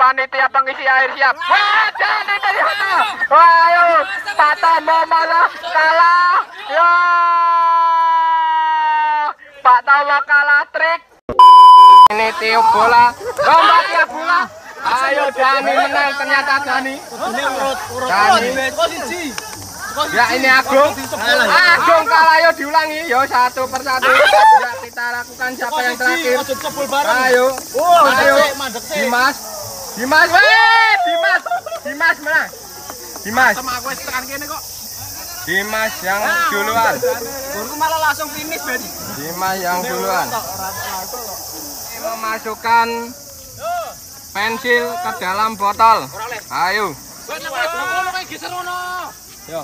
panitia pengisi air siap. Wah, jadi ternyata. Wah, ayo. Pak Tomo malah kalah. Ya. Pak Tomo kalah trik. Ini tiup bola. Lomba tiup bola. Ayo Dani menang ternyata Dani. Dani. Ya ini Agung. Agung kalah ayo diulangi. Yo satu persatu. Ya kita lakukan siapa yang terakhir. Ayo. Ayo. Dimas. Dimas. Weh, Dimas. Dimas menang. Dimas. Sama aku wis tekan kene kok. Dimas yang duluan. Guru malah langsung finish berarti. Dimas yang duluan. Memasukkan pensil ke dalam botol. Ayo. Wes.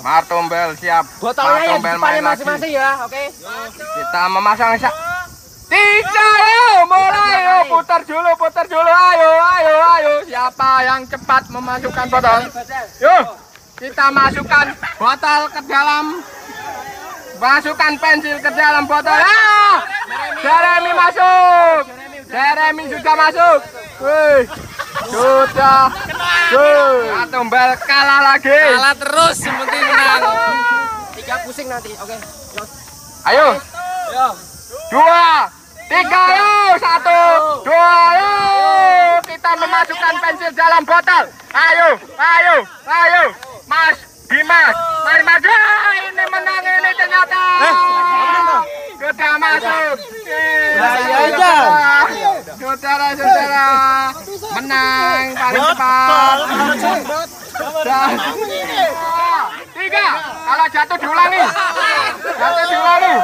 Martombel siap. Botolnya yang depannya lagi. masing-masing ya, oke? Kita memasang sa Tiga ayo mulai yo putar dulu putar dulu ayo ayo ayo. Siapa yang cepat memasukkan botol? Yuk kita masukkan botol ke dalam. Masukkan pensil ke dalam botol. Ah Jeremy masuk. Jeremy sudah masuk. Wih. Sudah. Wih. Tumbal kalah lagi. Kalah terus yang penting menang. Tiga pusing nanti, oke? ayo. Dua tiga ayo satu dua ayo kita memasukkan pensil dalam botol. Ayo ayo ayo. Mas Dimas mari maju. Ah, ini menang ini ternyata. Sudah masuk. Saudara saudara menang paling cepat. tiga. Kalau jatuh diulangi. Jatuh diulangi.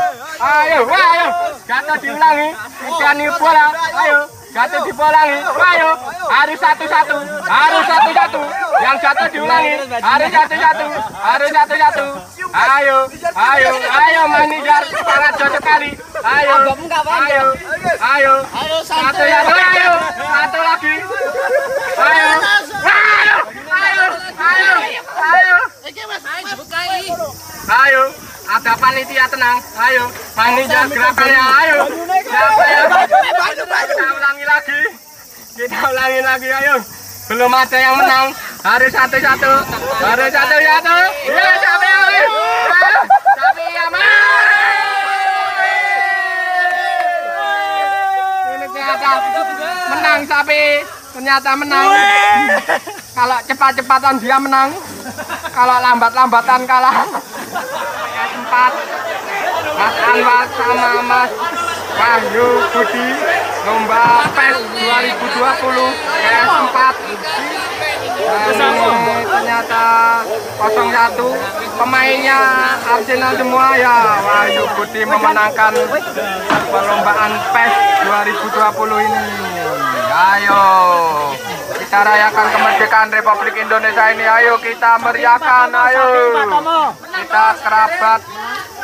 Ayo wah ayo jatuh diulangi. Ikan bola. Ayo. Jatuh diulangi ayo. Harus satu satu harus satu satu yang jatuh diulangi. Harus satu satu harus satu satu ayo. Ayo ayo manajer sangat jauh sekali. Ayo. Ayo. Ayo. Satu satu ayo. Satu lagi ayo ayo ayo ayo ayo Ayo, ada tenang. Ayo, panitia gerakannya. Ayo, siapa yang kita ulangi lagi? Kita ulangi lagi. Ayo, belum ada yang menang. Harus satu-satu. Harus satu-satu. Ya, siapa menang? Sapi yang menang. Ini ternyata menang sapi. Ternyata menang. Kalau cepat-cepatan dia menang. Kalau lambat-lambatan kalah. PS4 Mas Anwar sama Mas Wahyu Budi lomba PES 2020 PS4 Dan ini ternyata 01 pemainnya Arsenal semua. Ya Wahyu Budi memenangkan perlombaan PES 2020 ini. Ayo kita rayakan kemerdekaan Republik Indonesia ini. Ayo kita meriahkan ayo. Kita kerabat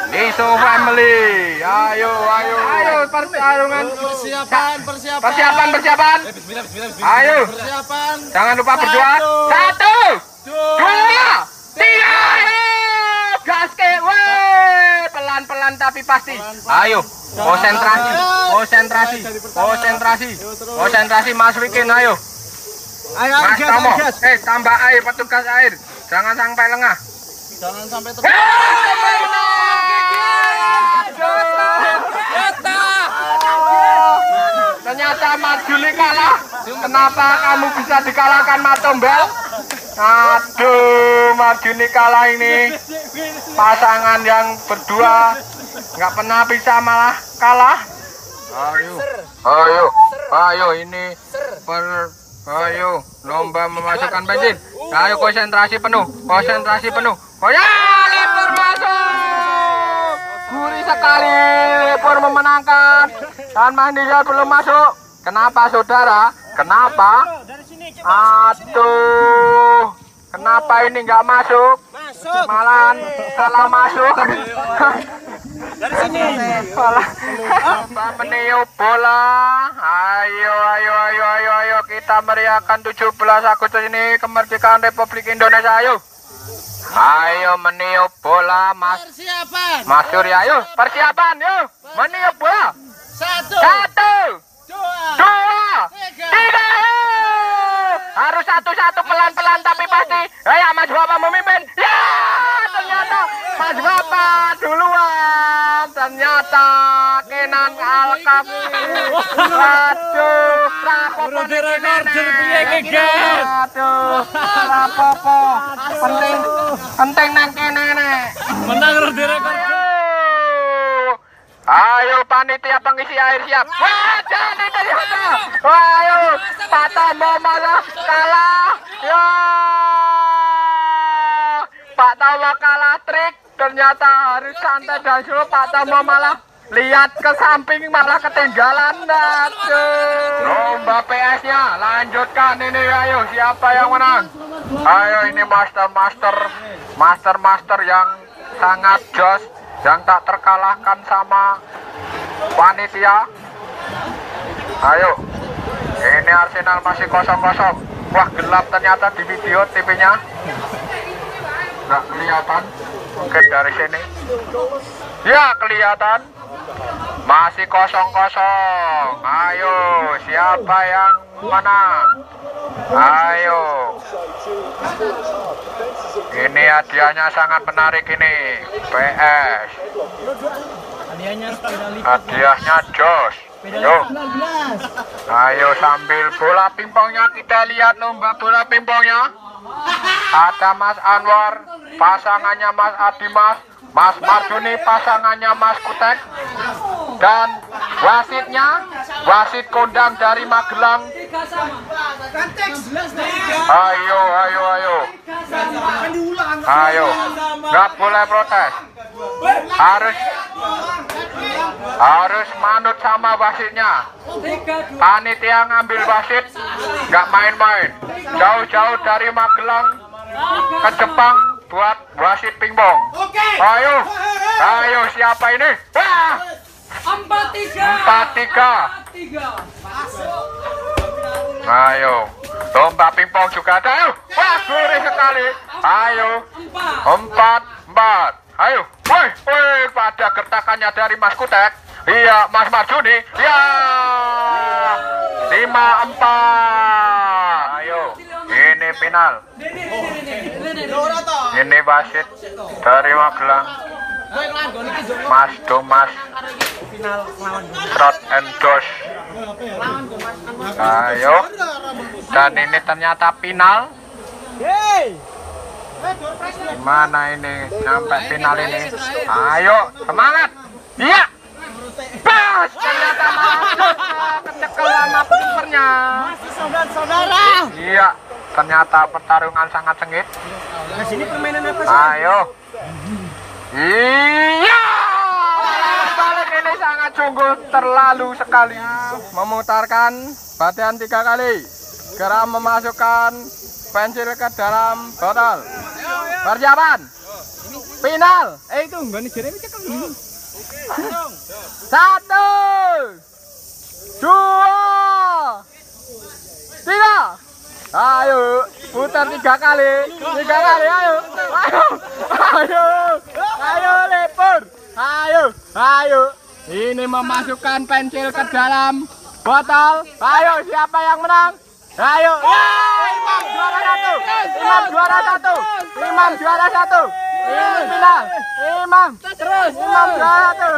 Niso family. Ayo ayo. Ayo pertarungan. Persiapan, persiapan. persiapan persiapan. Bismillah, bismillah, bismillah. ayo. Persiapan. jangan lupa berdoa satu. dua tiga. ayo gaske weh. Pelan pelan tapi pasti. Ayo. Konsentrasi. konsentrasi. konsentrasi. Konsentrasi Mas Wikin ayo. Ayo, Mas gas, Tomo. gas. eh tambah air petugas air. Jangan sampai lengah. Jangan sampai ter... Ternyata Mas Juli kalah. Kenapa kamu bisa dikalahkan Mas Tombel? Aduh, Mas Juli kalah ini. Pasangan yang berdua nggak pernah bisa malah kalah. Ayo, ayo, ayo ini per, ayo lomba memasukkan bensin. Ayo konsentrasi penuh, konsentrasi penuh. Oh ya, Lipur masuk. Gurih sekali, Lipur memenangkan. Dan Mandija belum masuk. Kenapa saudara? Kenapa? Aduh, kenapa ini nggak masuk? Malahan salah masuk. Dari sini. Mbak meniup bola. Ayo, ayo, ayo, ayo, ayo. Kita meriahkan 17 Agustus ini kemerdekaan Republik Indonesia. Ayo. Ayo meniup bola, Mas Persiapan. Mas Surya. Ayo, persiapan, yuk. Meniup bola. Satu. Satu, Dua. dua, Tiga. tiga. pelan tapi pasti. Ayo Mas Bapak memimpin. Ya, ternyata Mas Bapak duluan. Ternyata Kenan Alkam. Aduh, rapopo? Aduh, rapopo. Penting, penting nang kene nek. Menang Rudi rekor. Ayo. Panitia pengisi air siap. Wah, jadi ternyata. Ayo, Pak Tomo malah kalah. Ya. Pak Tomo kalah trik. Ternyata harus santai dan slow. Pak Tomo malah lihat ke samping malah ketinggalan. Aduh. Lomba PS-nya lanjutkan ini ayo siapa yang menang? Ayo ini master master master master yang sangat jos yang tak terkalahkan sama panitia. Ayo, ini Arsenal masih kosong-kosong. Wah gelap ternyata di video TV-nya. Nggak kelihatan. Mungkin dari sini. Ya kelihatan. Masih kosong-kosong. Ayo, siapa yang menang? Ayo. Ini hadiahnya sangat menarik ini. PS. Hadiahnya jos. Yuk. Ayo sambil bola pingpongnya kita lihat lomba bola pingpongnya. Ada Mas Anwar, pasangannya Mas Adimas, Mas Marjuni, pasangannya Mas Kutek, dan wasitnya wasit kondang dari Magelang. Ayo, ayo, ayo. Ayo, nggak boleh protes. Harus harus manut sama wasitnya. Panitia ngambil wasit, nggak main-main. Jauh-jauh dari Magelang ke Jepang buat wasit pingpong. Ayo, ayo siapa ini? Empat tiga. empat tiga. Tiga. Ayo, lomba pingpong juga ada. Ayo, wah gurih sekali. Ayo, Empat. empat empat. Ayo, woi, woi, pada gertakannya dari Mas Kutek. Iya, Mas Marjuni. Ya, lima empat. Ayo, ini final. Ini wasit dari Magelang. Mas Domas Trot and Dos Ayo Dan ini ternyata final Gimana ini Sampai final ini Ayo semangat Iya Bas Ternyata masuk Kecekel sama kipernya Saudara. Iya Ternyata pertarungan sangat sengit Nah, sini permainan apa Ayo. Iya. Balik ini sangat sungguh terlalu sekali. Memutarkan batian tiga kali. Geram memasukkan pensil ke dalam botol. Persiapan. Final. Eh itu enggak nih Jeremy cekal dulu. Satu. Dua. Tiga. Ayo, putar tiga kali, tiga kali, ayo, ayo, ayo, ayo, lepur, ayo, ayo. Ini memasukkan pensil ke dalam botol. Ayo, siapa yang menang? Ayo, ya, Imam juara satu, Imam juara satu, Imam juara satu. Ini final, Imam, terus, Imam juara satu.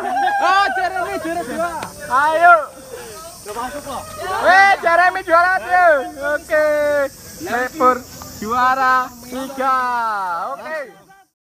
Oh, Jeremy juara dua. Ayo. Weh, Jeremy juara tuh. Oke. Lepur juara tiga. Oke.